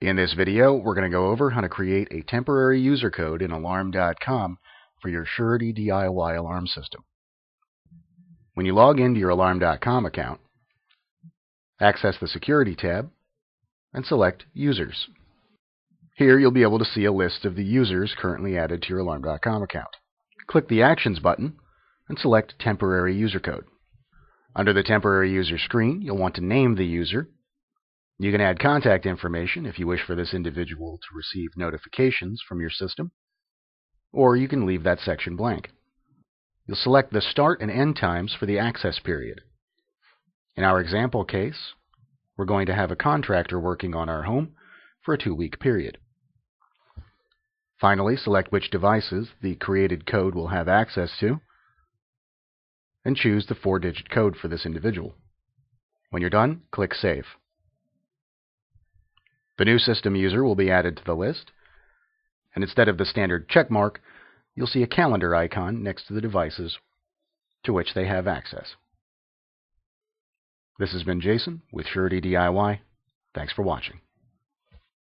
In this video, we're going to go over how to create a temporary user code in Alarm.com for your Surety DIY alarm system. When you log into your Alarm.com account, access the Security tab and select Users. Here you'll be able to see a list of the users currently added to your Alarm.com account. Click the Actions button and select Temporary User Code. Under the Temporary User screen, you'll want to name the user. You can add contact information if you wish for this individual to receive notifications from your system, or you can leave that section blank. You'll select the start and end times for the access period. In our example case, we're going to have a contractor working on our home for a two-week period. Finally, select which devices the created code will have access to, and choose the four-digit code for this individual. When you're done, click Save. The new system user will be added to the list, and instead of the standard check mark, you'll see a calendar icon next to the devices to which they have access. This has been Jason with Surety DIY. Thanks for watching.